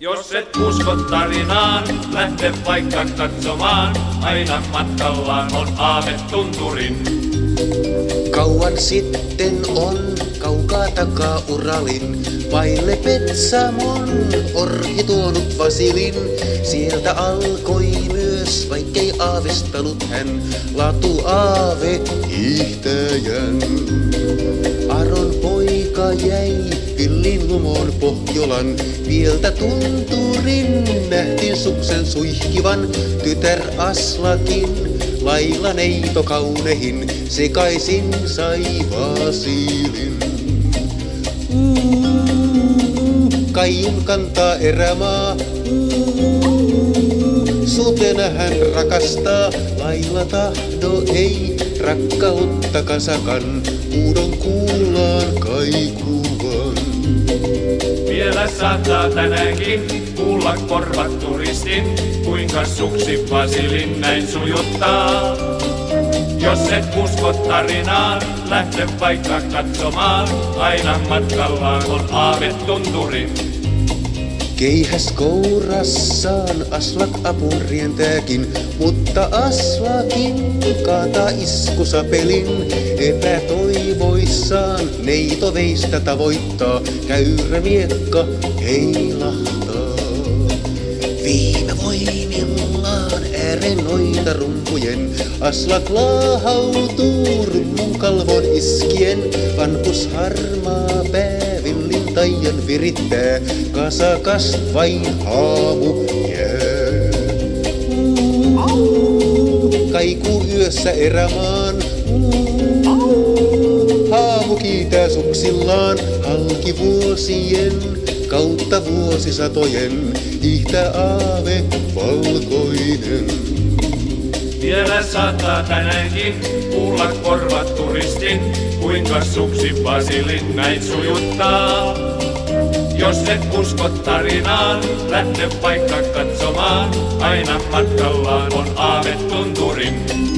Jos et usko tarinaan, lähde vaikka katsomaan. Aina matkallaan on aave tunturin. Kauan sitten on kaukaa takaa Uralin, vaille Petsamon orhi tuonut Vasilin. Sieltä alkoi myös, vaikkei aavistanut hän, latu aave hiihtäjän. Aron poika jäi kyllin lumon Pohjolan, vieltä tunturin nähtiin suksen suihkivan, tytär Aslakin lailla neito kaunehin, sekaisin sai Vasilin. Kaijun kantaa erämaa, sutena hän rakastaa, lailla tahdo ei rakkautta kasakan, uudon kuullaan kaikuvan. Vielä saattaa tänäänkin kuulla korvat turistin, kuinka suksi Vasilin näin sujuttaa. Jos et usko tarinaan, lähde vaikka katsomaan. Aina matkallaan on aave tunturin. Keihäs kourassaan Aslak apun rientääkin, mutta Aslakin kaataa iskusa pelin. Epätoivoissaan neito veistä tavoittaa, käyrä miekka heilahtaa. Viime voimillaan ääreen noita rumpujen, Aslak laahautuu rummun kalvon iskien, vanhus harmaa päävillin taian virittää, kasakas vain haamu jää. Kaikuu yössä erämaan, kiitää suksillaan, halki vuosien kautta vuosisatojen, hiihtää aave valkoinen. Vielä saattaa tänäänkin kuulla korvat turistin, kuinka suksi Vasilin näin sujuttaa. Jos et usko tarinaan, lähde vaikka katsomaan. Aina matkallaan on aave tunturin.